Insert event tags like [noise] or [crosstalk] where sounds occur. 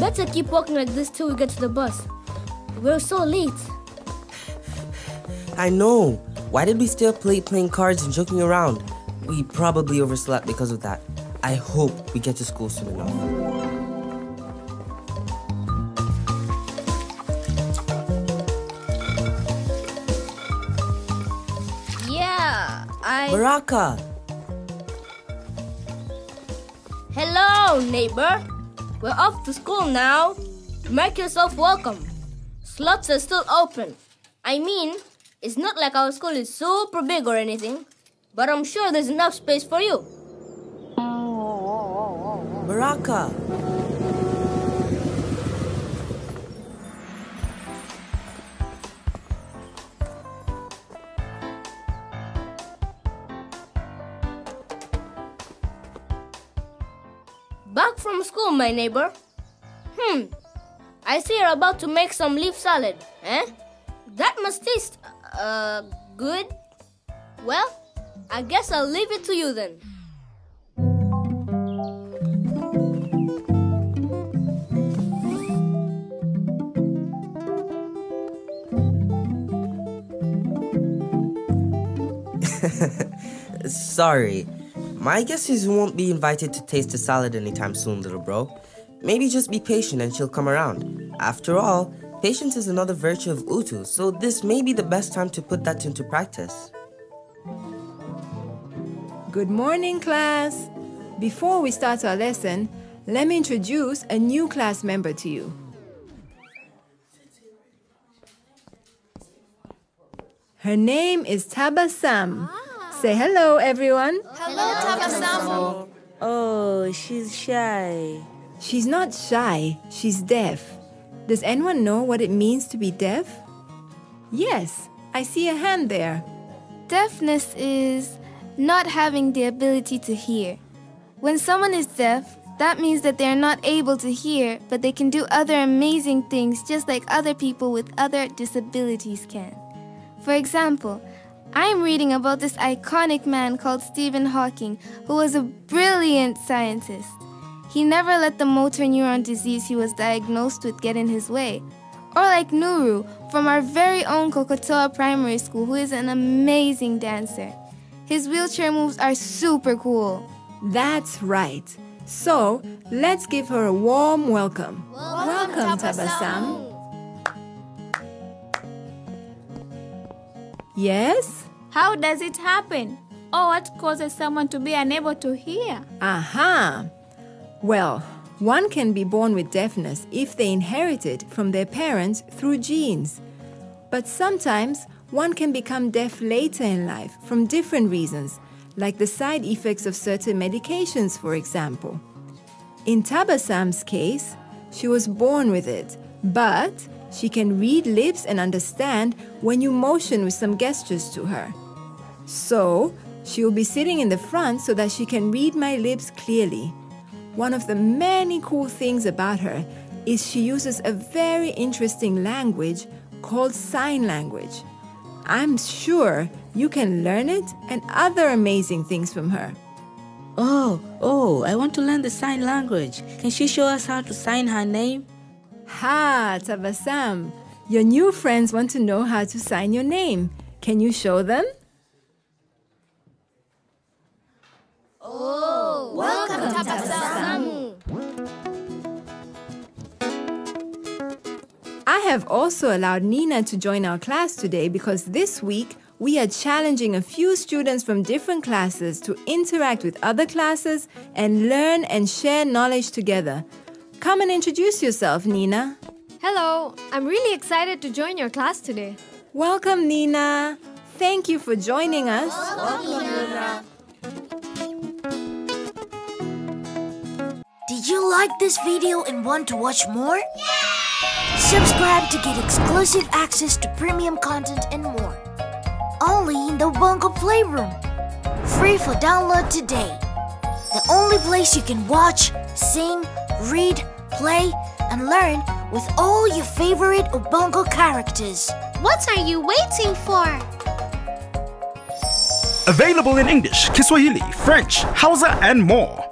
better keep walking like this till we get to the bus. We're so late. I know. Why did we stay up late playing cards and joking around? We probably overslept because of that. I hope we get to school soon enough. Yeah, I. Baraka! Hello, neighbor. We're off to school now. Make yourself welcome. Slots are still open. I mean, it's not like our school is super big or anything, but I'm sure there's enough space for you. Baraka! Back from school, my neighbor. Hmm. I see you're about to make some leaf salad, eh? That must taste, uh, good. Well, I guess I'll leave it to you then. [laughs] Sorry. My guess is you won't be invited to taste the salad anytime soon, little bro. Maybe just be patient and she'll come around. After all, patience is another virtue of Utu, so this may be the best time to put that into practice. Good morning, class. Before we start our lesson, let me introduce a new class member to you. Her name is Tabasam. Say hello, everyone. Hello, Tabasamu. Oh, she's shy. She's not shy, she's deaf. Does anyone know what it means to be deaf? Yes, I see a hand there. Deafness is not having the ability to hear. When someone is deaf, that means that they're not able to hear, but they can do other amazing things just like other people with other disabilities can. For example, I'm reading about this iconic man called Stephen Hawking, who was a brilliant scientist. He never let the motor neuron disease he was diagnosed with get in his way. Or like Nuru from our very own Kokotoa Primary School, who is an amazing dancer. His wheelchair moves are super cool. That's right. So, let's give her a warm welcome. Welcome, Tabasam. Yes? How does it happen? Or what causes someone to be unable to hear? Aha! Well, one can be born with deafness if they inherit it from their parents through genes. But sometimes one can become deaf later in life from different reasons, like the side effects of certain medications, for example. In Tabasam's case, she was born with it, but she can read lips and understand when you motion with some gestures to her. So, she will be sitting in the front so that she can read my lips clearly. One of the many cool things about her is she uses a very interesting language called sign language. I'm sure you can learn it and other amazing things from her. Oh, oh, I want to learn the sign language. Can she show us how to sign her name? Ha, Tabasam. Your new friends want to know how to sign your name. Can you show them? Oh welcome, Tabasamu. I have also allowed Nina to join our class today because this week we are challenging a few students from different classes to interact with other classes and learn and share knowledge together. Come and introduce yourself, Nina. Hello, I'm really excited to join your class today. Welcome, Nina. Thank you for joining us. Welcome, Nina. Did you like this video and want to watch more? Subscribe to get exclusive access to premium content and more. Only in the Ubongo Playroom. Free for download today. The only place you can watch, sing, read, play, and learn with all your favorite Ubongo characters. What are you waiting for? Available in English, Kiswahili, French, Hausa, and more.